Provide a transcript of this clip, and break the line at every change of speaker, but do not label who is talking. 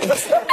Isso.